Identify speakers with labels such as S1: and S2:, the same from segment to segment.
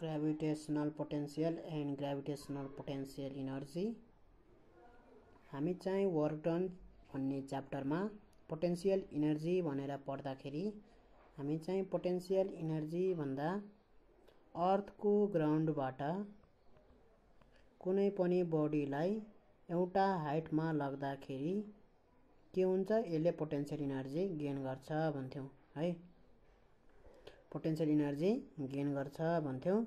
S1: Gravitational potential and gravitational potential energy हामी चाहिँ work done भन्ने च्याप्टरमा पोटेन्सियल इनर्जी भनेर पढ्दाखेरि हामी चाहिँ पोटेन्सियल इनर्जी भन्दा अर्थको ग्राउन्डबाट कुनै पनि बडीलाई एउटा हाइटमा लग्दाखेरि के हुन्छ? यसले पोटेन्सियल इनर्जी गेन गर्छ भन्थ्यौँ है? पोटेन्सियल इनर्जी गेन गर्छ भन्थ्यौँ।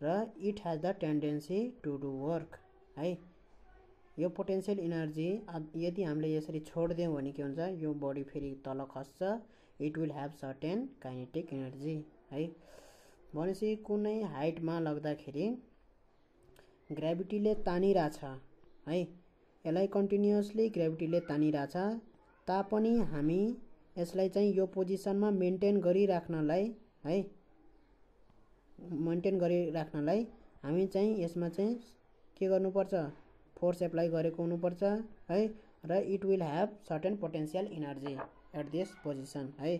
S1: र it has the tendency to do work है? यो पोटेन्सियल इनर्जी यदि हामीले यसरी छोडिदियौँ भने के हुन्छ? यो बडी फेरि तल खस्छ। It will have certain kinetic energy है? भनेपछि कुनै हाइटमा लग्दाखेरि ग्राभिटीले तानिरहेछ है? यसलाई कन्टिन्युसली ग्राभिटीले तानिरहेछ तापनि हामी यसलाई चाहिँ यो पोजिसनमा मेन्टेन गरिराख्नलाई है? मेन्टेन गरिराख्नलाई हामी चाहिँ यसमा चाहिँ के गर्नुपर्छ? फोर्स एप्लाई गरेको हुनुपर्छ है? र it will have certain potential energy at this position है?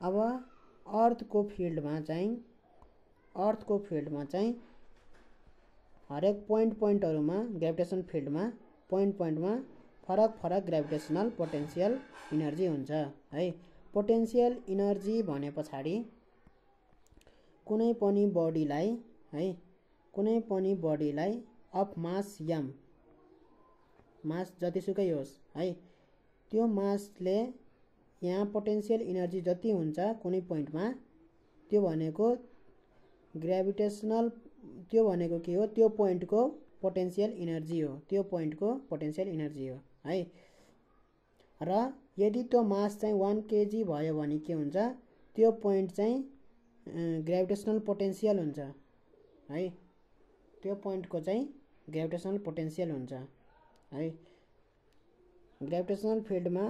S1: अब अर्थको फिल्डमा चाहिँ अर्थको फिल्डमा चाहिँ हरेक पोइन्ट पोइन्टहरूमा ग्राभिटेसन फिल्डमा पोइन्ट पोइन्टमा फरक फरक ग्राभिटेसनल पोटेन्सियल इनर्जी हुन्छ है? पोटेन्सियल इनर्जी भने पछाडि कुनै पनि बडीलाई है कुनै पनि बडीलाई अफ मास यम मास जतिसुकै होस् है त्यो मासले यहाँ पोटेन्सियल इनर्जी जति हुन्छ कुनै पोइन्टमा त्यो भनेको ग्राभिटेसनल त्यो भनेको के हो त्यो पोइन्टको पोटेन्सियल इनर्जी हो त्यो पोइन्टको पोटेन्सियल इनर्जी हो है। र यदि त्यो मास चाहिँ वान केजी भयो भने के हुन्छ त्यो पोइन्ट चाहिँ ग्राभिटेसनल पोटेन्सियल हुन्छ है? त्यो पोइन्टको चाहिँ ग्राभिटेसनल पोटेन्सियल हुन्छ है? ग्राभिटेसनल फिल्डमा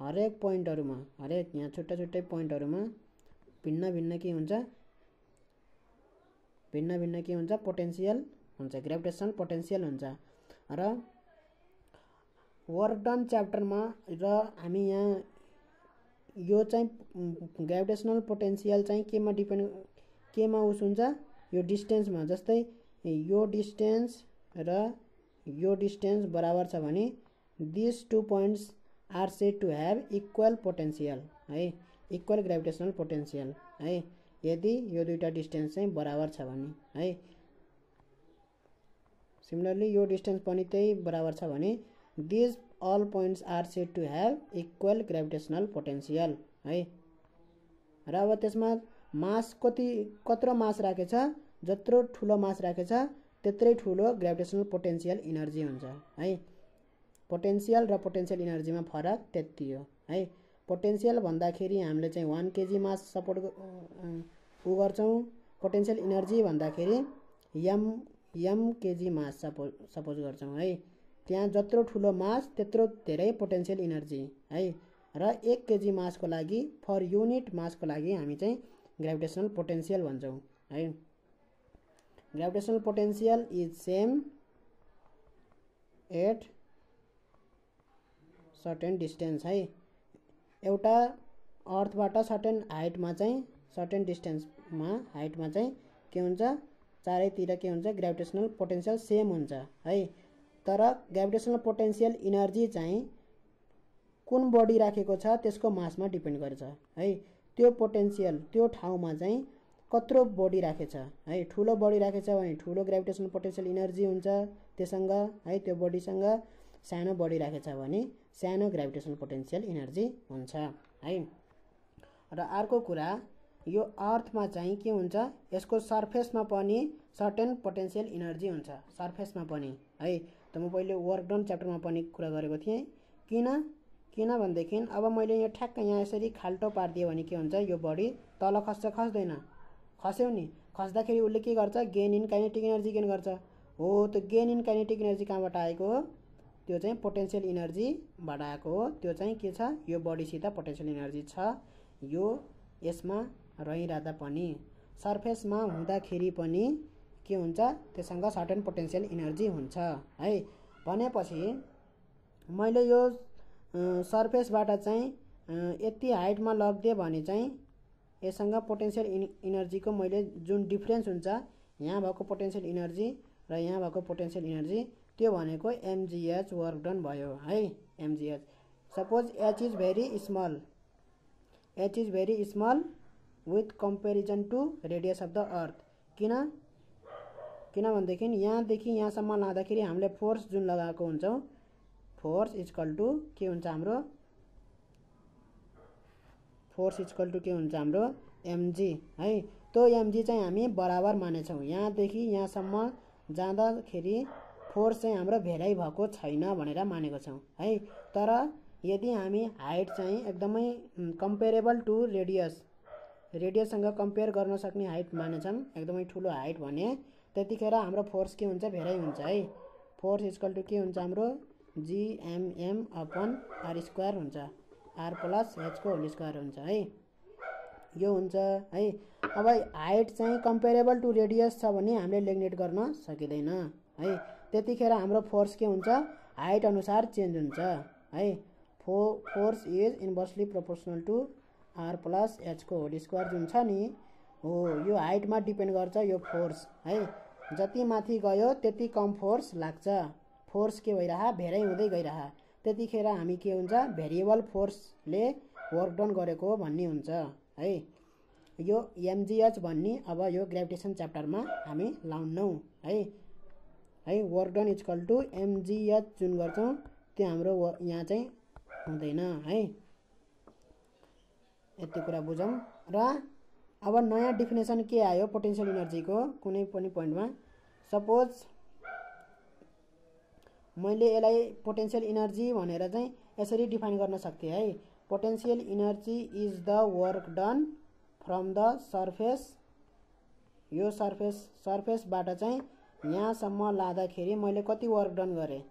S1: हरेक पोइन्टहरूमा हरेक यहाँ छुट्टा छुट्टै पोइन्टहरूमा भिन्न भिन्न के हुन्छ? भिन्न भिन्न के हुन्छ? पोटेन्सियल हुन्छ ग्राभिटेसनल पोटेन्सियल हुन्छ। र वर्क डन च्याप्टरमा र हामी यहाँ यो चाहिँ ग्राभिटेसनल पोटेन्सियल चाहिँ केमा डिपेन्ड केमा उस हुन्छ? यो डिस्टेन्समा जस्तै यो डिस्टेन्स र यो डिस्टेन्स बराबर छ भने this two points are set to have equal potential है? इक्वल ग्राभिटेसनल पोटेन्सियल है? यदि यो दुईवटा डिस्टेन्स चाहिँ बराबर छ भने है? सिमिलरली यो डिस्टेन्स पनि त्यही बराबर छ भने this all points are set to have equal gravitational potential है? र अब त्यसमा मास कति कत्रो मास राखेछ? जत्रो ठुलो मास राखेछ त्यत्रै ठुलो ग्राभिटेसनल पोटेन्सियल इनर्जी हुन्छ है? पोटेन्सियल र पोटेन्सियल इनर्जीमा फरक त्यति हो है? पोटेन्सियल भन्दाखेरि हामीले चाहिँ वान केजी मास सपोर्ट उ गर्छौँ। पोटेन्सियल इनर्जी भन्दाखेरि यम यम केजी मास सपो सपोज गर्छौँ है? त्यहाँ जत्रो ठुलो मास त्यत्रो धेरै पोटेन्सियल इनर्जी है? र एक केजी मासको लागि फर युनिट मासको लागि हामी चाहिँ ग्राभिटेसनल पोटेन्सियल भन्छौँ है? Gravitational potential is same at certain distance है? एउटा अर्थबाट सर्टेन हाइटमा चाहिँ सर्टेन डिस्टेन्समा हाइटमा चाहिँ के हुन्छ? चारैतिर के हुन्छ? ग्राभिटेसनल पोटेन्सियल सेम हुन्छ है? तर ग्राभिटेसनल पोटेन्सियल इनर्जी चाहिँ कुन बडी राखेको छ त्यसको मासमा डिपेन्ड गर्छ है? त्यो पोटेन्सियल त्यो ठाउँमा चाहिँ कत्रो बडी राखेछ है? ठुलो बडी राखेछ भने ठुलो ग्राभिटेसनल पोटेन्सियल इनर्जी हुन्छ त्योसँग है? त्यो बडीसँग सानो बडी राखेछ भने सानो ग्राभिटेसनल पोटेन्सियल इनर्जी हुन्छ है? र अर्को कुरा यो अर्थमा चाहिँ के हुन्छ? यसको सर्फेसमा पनि सर्टेन पोटेन्सियल इनर्जी हुन्छ सर्फेसमा पनि है? त म पहिले वर्क डन च्याप्टरमा पनि कुरा गरेको थिएँ। किन? किन भनेदेखि अब मैले यो ठ्याक्क यहाँ यसरी खाल्टो पारिदिएँ भने के हुन्छ? यो बडी तल खस्छ खस्दैन। खस्यो नि। खस्दाखेरि उसले के गर्छ? Gain in kinetic energy gain गर्छ। हो त्यो गेन इन काइनेटिक इनर्जी कहाँबाट आएको हो? त्यो चाहिँ पोटेन्सियल इनर्जीबाट आएको हो। त्यो चाहिँ के छ? यो बडीसित पोटेन्सियल इनर्जी छ। यो यसमा रहिरहँदा पनि। सर्फेसमा हुँदाखेरि पनि के हुन्छ? त्योसँग सर्टेन पोटेन्सियल इनर्जी हुन्छ है? भनेपछि मैले यो सर्फेसबाट चाहिँ यति हाइटमा लगिदिएँ भने चाहिँ यससँग पोटेन्सियल इन इनर्जीको मैले जुन डिफ्रेन्स हुन्छ यहाँ भएको पोटेन्सियल इनर्जी र यहाँ भएको पोटेन्सियल इनर्जी त्यो भनेको एमजिएच वर्क डन भयो है? MGH suppose h is very small h is very small with comparison to radius of the earth किन? किनभनेदेखि यहाँदेखि यहाँसम्म लाँदाखेरि हामीले फोर्स जुन लगाएको हुन्छौँ फोर्स इजकल टु के हुन्छ हाम्रो? फोर्स इजकल टु के हुन्छ हाम्रो? एमजी है? त्यो एमजी चाहिँ हामी बराबर मानेछौँ। यहाँदेखि यहाँसम्म जाँदाखेरि फोर्स चाहिँ हाम्रो भेराइ भएको छैन भनेर मानेको छौँ है? तर यदि हामी हाइट चाहिँ एकदमै कम्पेरेबल टु रेडियस रेडियससँग कम्पेयर गर्न सक्ने हाइट मानेछौँ एकदमै ठुलो हाइट भने त्यतिखेर हाम्रो फोर्स के हुन्छ? भेराइ हुन्छ है। फोर्स इजकल टु के हुन्छ? हाम्रो जिएमएम अपन आर स्क्वायर हुन्छ। आर प्लस एचको होल स्क्वायर हुन्छ है। यो हुन्छ है। अब हाइट चाहिँ कम्पेरेबल टु रेडियस छ भने हामीले लेग्नेट गर्न सकिँदैन है। त्यतिखेर हाम्रो फोर्स के हुन्छ? हाइट अनुसार चेन्ज हुन्छ है। Fo force is inversely proportional to r plus एचको whole square जुन छ नि हो। यो हाइटमा डिपेन्ड गर्छ यो फोर्स है। जति माथि गयो त्यति कम फोर्स लाग्छ। फोर्स के भइरह भेरै हुँदै गइरह। त्यतिखेर हामी के हुन्छ? भेरिएबल फोर्सले वर्क डन गरेको भन्ने हुन्छ है? यो एमजिएच भन्ने अब यो ग्रेभिटेसन च्याप्टरमा हामी लाउनौ है? है work done equal to MGH जुन गर्छौँ त्यो हाम्रो यहाँ चाहिँ हुँदैन है? यति कुरा बुझौँ। र अब नयाँ डिफिनेसन के आयो पोटेन्सियल इनर्जीको कुनै पनि पोइन्टमा। सपोज मैले यसलाई पोटेन्सियल इनर्जी भनेर चाहिँ यसरी डिफाइन गर्न सक्थेँ है। Potential energy is the work done from the surface. यो सर्फेस सर्फेसबाट चाहिँ यहाँसम्म लाँदाखेरि मैले कति वर्क डन गरेँ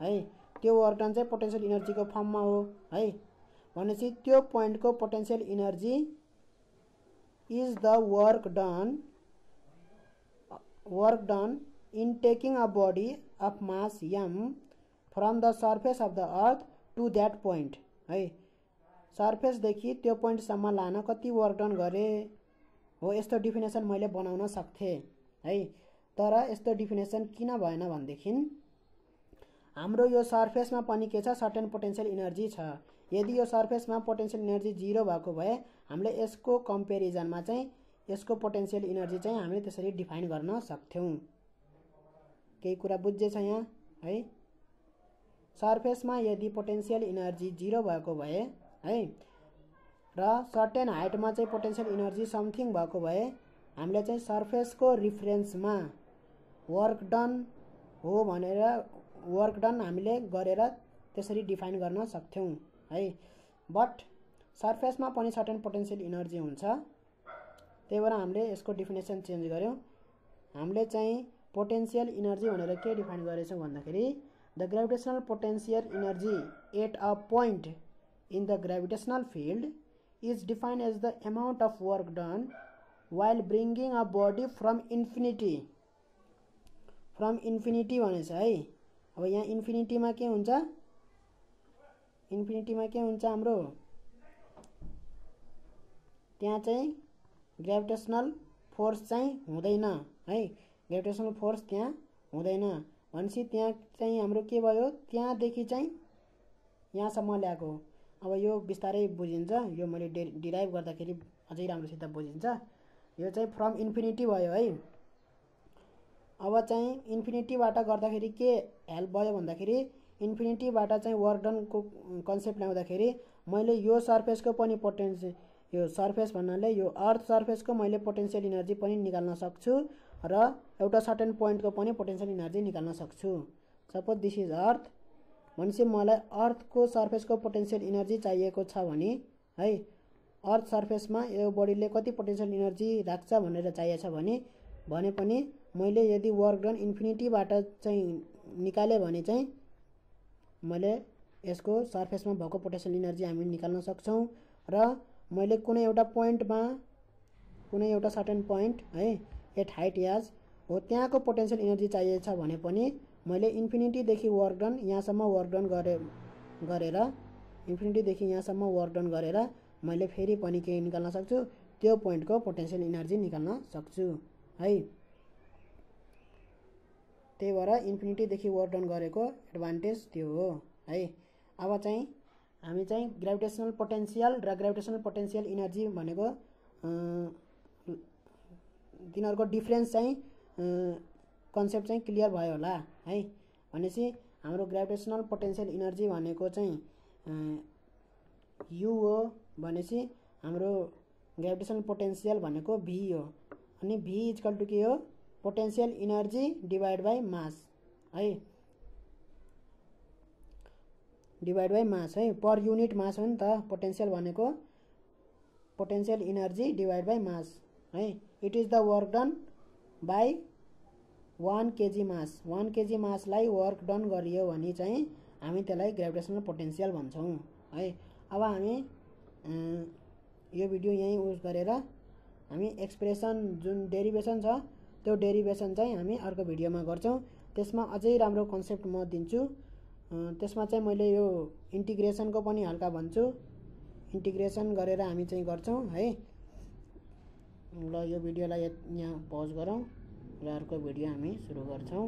S1: है? त्यो वर्क डन चाहिँ पोटेन्सियल इनर्जीको फर्ममा हो है? भनेपछि त्यो पोइन्टको potential energy is the work done work done in taking a body of mass m from the surface of the earth to that point है? सर्फेसदेखि त्यो पोइन्टसम्म लान कति वर्क डन गरेँ? हो यस्तो डिफिनेसन मैले बनाउन सक्थेँ है? तर यस्तो डिफिनेसन किन भएन भनेदेखि हाम्रो यो सर्फेसमा पनि के छ? सर्टेन पोटेन्सियल इनर्जी छ। यदि यो सर्फेसमा पोटेन्सियल इनर्जी जिरो भएको भए हामीले यसको कम्पेरिजनमा चाहिँ यसको पोटेन्सियल इनर्जी चाहिँ हामीले त्यसरी डिफाइन गर्न सक्थ्यौँ। केही कुरा बुझेछ यहाँ है? सर्फेसमा यदि पोटेन्सियल इनर्जी जिरो भएको भए है? र सर्टेन हाइटमा चाहिँ पोटेन्सियल इनर्जी समथिङ भएको भए हामीले चाहिँ सर्फेसको रिफरेन्समा वर्क डन हो भनेर वर्क डन हामीले गरेर त्यसरी डिफाइन गर्न सक्थ्यौँ। है। बट सर्फेसमा पनि सर्टेन पोटेन्सियल इनर्जी हुन्छ। त्यही भएर हामीले यसको डिफिनेसन चेन्ज गऱ्यौँ। हामीले चाहिँ पोटेन्सियल इनर्जी भनेर के डिफाइन गरेछौँ भन्दाखेरि the gravitational potential energy at a point in the gravitational field is define as the amount of work done while bringing a body from infinity from infinity भनेछ है। अब यहाँ इन्फिनिटीमा के हुन्छ? इन्फिनिटीमा के हुन्छ हाम्रो? त्यहाँ चाहिँ ग्राभिटेसनल फोर्स चाहिँ हुँदैन है? ग्रेभिटेसनल फोर्स त्यहाँ हुँदैन। भनेपछि त्यहाँ चाहिँ हाम्रो के भयो? त्यहाँदेखि चाहिँ यहाँसम्म ल्याएको। अब यो बिस्तारै बुझिन्छ। यो मैले डे डिराइभ गर्दाखेरि अझै राम्रोसित बुझिन्छ। यो चाहिँ फ्रम इन्फिनिटी भयो है? अब चाहिँ इन्फिनिटीबाट गर्दाखेरि के हेल्प भयो भन्दाखेरि इन्फिनिटीबाट चाहिँ वर्क डनको कन्सेप्ट ल्याउँदाखेरि मैले यो सर्फेसको पनि पोटेन्सियल यो सर्फेस भन्नाले यो अर्थ सर्फेसको मैले पोटेन्सियल इनर्जी पनि निकाल्न सक्छु र एउटा सर्टेन पोइन्टको पनि पोटेन्सियल इनर्जी निकाल्न सक्छु। सपोज दिस इज अर्थ भनेपछि मलाई अर्थको सर्फेसको पोटेन्सियल इनर्जी चाहिएको छ भने है अर्थ सर्फेसमा यो बडीले कति पोटेन्सियल इनर्जी राख्छ भनेर चाहिएछ भने भने पनि मैले यदि वर्क डन इन्फिनिटीबाट चाहिँ निकालेँ भने चाहिँ मैले यसको सर्फेसमा भएको पोटेन्सियल इनर्जी हामी निकाल्न सक्छौँ र मैले कुनै एउटा पोइन्टमा कुनै एउटा सर्टेन पोइन्ट है एट हाइट याज हो त्यहाँको पोटेन्सियल इनर्जी चाहिएछ भने पनि मैले इन्फिनिटीदेखि वर्क डन यहाँसम्म वर्क डन गरे गरेर इन्फिनिटीदेखि यहाँसम्म वर्क डन गरेर मैले फेरि पनि केही निकाल्न सक्छु त्यो पोइन्टको पोटेन्सियल इनर्जी निकाल्न सक्छु है। त्यही भएर इन्फिनिटीदेखि वर्क डन गरेको एडभान्टेज त्यो हो है। अब चाहिँ हामी चाहिँ ग्राभिटेसनल पोटेन्सियल र ग्राभिटेसनल पोटेन्सियल इनर्जी भनेको तिनीहरूको डिफ्रेन्स चाहिँ कन्सेप्ट चाहिँ क्लियर भयो होला है। भनेपछि हाम्रो ग्राभिटेसनल पोटेन्सियल इनर्जी भनेको चाहिँ यु हो भनेपछि हाम्रो ग्राभिटेसनल पोटेन्सियल भनेको भी हो। अनि भी इजकल टु के हो? Potential energy divide by mass है? डिभाइड बाई मास है? पर युनिट मास हो नि त पोटेन्सियल भनेको potential energy divide by mass है? It is the work done by one kg mass one kg मासलाई work done गरियो भने चाहिँ हामी त्यसलाई ग्राभिटेसनल पोटेन्सियल भन्छौँ है? अब हामी यो भिडियो यहीँ उस गरेर हामी एक्सप्रेसन जुन डेरिभेसन छ त्यो डेरिभेसन चाहिँ हामी अर्को भिडियोमा गर्छौँ। त्यसमा अझै राम्रो कन्सेप्ट म दिन्छु। त्यसमा चाहिँ मैले यो इन्टिग्रेसनको पनि हल्का भन्छु। इन्टिग्रेसन गरेर हामी चाहिँ गर्छौँ है। ल यो भिडियोलाई यहाँ पज गरौँ र अर्को भिडियो हामी सुरु गर्छौँ।